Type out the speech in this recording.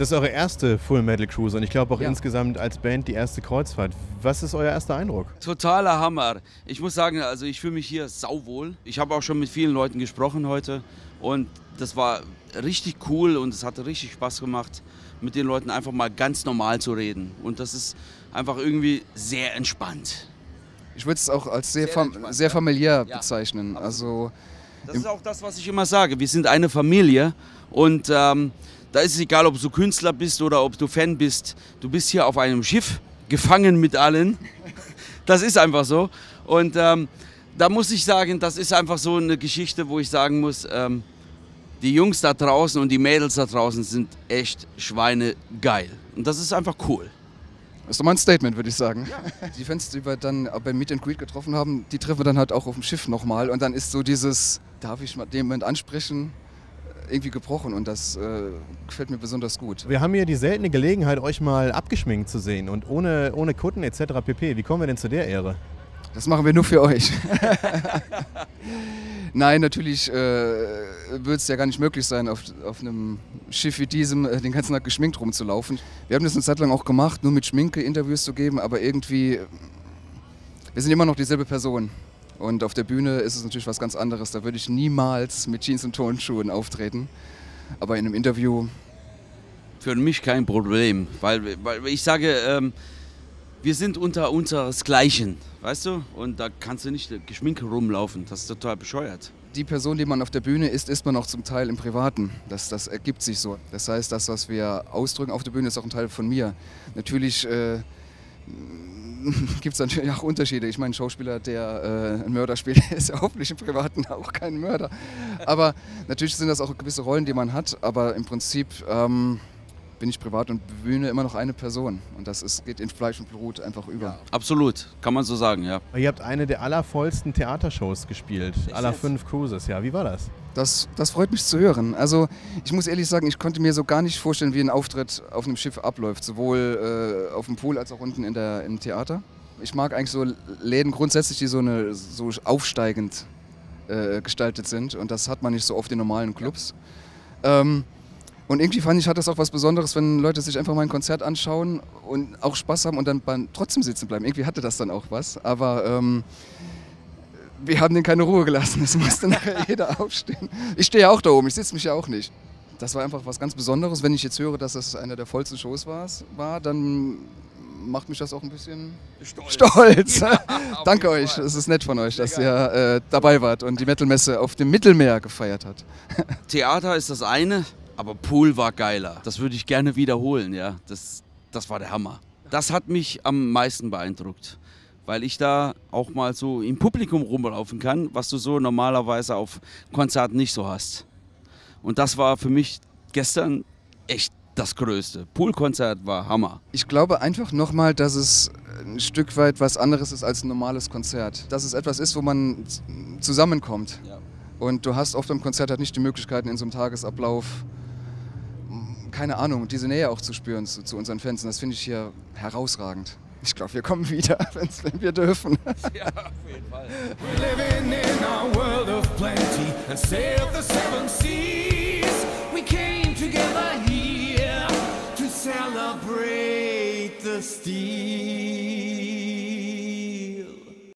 Das ist eure erste Full Metal Cruise und ich glaube auch Ja. insgesamt als Band die erste Kreuzfahrt. Was ist euer erster Eindruck? Totaler Hammer. Ich muss sagen, also ich fühle mich hier sauwohl. Ich habe auch schon mit vielen Leuten gesprochen heute und das war richtig cool und es hatte richtig Spaß gemacht, mit den Leuten einfach mal ganz normal zu reden. Und das ist einfach irgendwie sehr entspannt. Ich würde es auch als sehr, Sehr fam sehr ja. familiär Ja, bezeichnen. Also Das ist auch das, was ich immer sage. Wir sind eine Familie und ähm, da ist es egal, ob du Künstler bist oder ob du Fan bist. Du bist hier auf einem Schiff, gefangen mit allen. Das ist einfach so. Und ähm, da muss ich sagen, das ist einfach so eine Geschichte, wo ich sagen muss, ähm, die Jungs da draußen und die Mädels da draußen sind echt schweinegeil. Und das ist einfach cool. Das ist doch mal ein Statement, würde ich sagen. Die Fans, die wir dann beim Meet and Greet getroffen haben, die treffen wir dann halt auch auf dem Schiff nochmal. Und dann ist so dieses, darf ich mal jemand ansprechen, irgendwie gebrochen. Und das äh, gefällt mir besonders gut. Wir haben hier die seltene Gelegenheit, euch mal abgeschminkt zu sehen und ohne, ohne Kutten etc. pp. Wie kommen wir denn zu der Ehre? Das machen wir nur für euch. Nein, natürlich äh, wird es ja gar nicht möglich sein, auf, auf einem Schiff wie diesem äh, den ganzen Tag geschminkt rumzulaufen. Wir haben das eine Zeit lang auch gemacht, nur mit Schminke Interviews zu geben, aber irgendwie, wir sind immer noch dieselbe Person. Und auf der Bühne ist es natürlich was ganz anderes. Da würde ich niemals mit Jeans und Turnschuhen auftreten. Aber in einem Interview, Für mich kein Problem, weil, weil ich sage, ähm, wir sind unter unseresgleichen, weißt du? Und da kannst du nicht geschminkt rumlaufen, das ist total bescheuert. die Person, die man auf der Bühne ist, ist man auch zum Teil im Privaten. Das, das ergibt sich so. Das heißt, das, was wir ausdrücken auf der Bühne, ist auch ein Teil von mir. Natürlich äh, gibt es natürlich auch Unterschiede. Ich meine, ein Schauspieler, der äh, einen Mörder spielt, ist ja hoffentlich im Privaten auch kein Mörder. Aber natürlich sind das auch gewisse Rollen, die man hat. Aber im Prinzip ähm, bin ich privat und Bühne immer noch eine Person. Und das ist, geht in Fleisch und Blut einfach über. Absolut, kann man so sagen, ja. Ihr habt eine der allervollsten Theatershows gespielt, aller jetzt? fünf Cruises. Ja, wie war das? Das, das freut mich zu hören. Also ich muss ehrlich sagen, ich konnte mir so gar nicht vorstellen, wie ein Auftritt auf einem Schiff abläuft, sowohl äh, auf dem Pool als auch unten in der, im Theater. Ich mag eigentlich so Läden grundsätzlich, die so, eine, so aufsteigend äh, gestaltet sind und das hat man nicht so oft in normalen Clubs. Ähm, und irgendwie fand ich, hat das auch was Besonderes, wenn Leute sich einfach mal ein Konzert anschauen und auch Spaß haben und dann beim- trotzdem sitzen bleiben. Irgendwie hatte das dann auch was. Aber ähm, wir haben denen keine Ruhe gelassen. Es musste nachher jeder aufstehen. Ich stehe ja auch da oben, ich sitze mich ja auch nicht. Das war einfach was ganz Besonderes. Wenn ich jetzt höre, dass das einer der vollsten Shows war, war dann macht mich das auch ein bisschen stolz. Danke euch, es ist nett von euch, dass ihr äh, dabei wart und die Metal-Messe auf dem Mittelmeer gefeiert hat. Theater ist das eine, aber Pool war geiler. Das würde ich gerne wiederholen, ja. Das, das war der Hammer. Das hat mich am meisten beeindruckt, weil ich da auch mal so im Publikum rumlaufen kann, was du so normalerweise auf Konzerten nicht so hast. Und das war für mich gestern echt das Größte. Poolkonzert war Hammer. Ich glaube einfach nochmal, dass es ein Stück weit was anderes ist als ein normales Konzert. Dass es etwas ist, wo man zusammenkommt. Ja. Und du hast oft beim Konzert halt nicht die Möglichkeiten in so einem Tagesablauf, keine Ahnung, diese Nähe auch zu spüren zu, zu unseren Fans. Das finde ich hier herausragend. Ich glaube, wir kommen wieder, wenn wir dürfen. Ja, auf jeden Fall. Living in a world of plenty and seven seas. We came together here to celebrate the steam.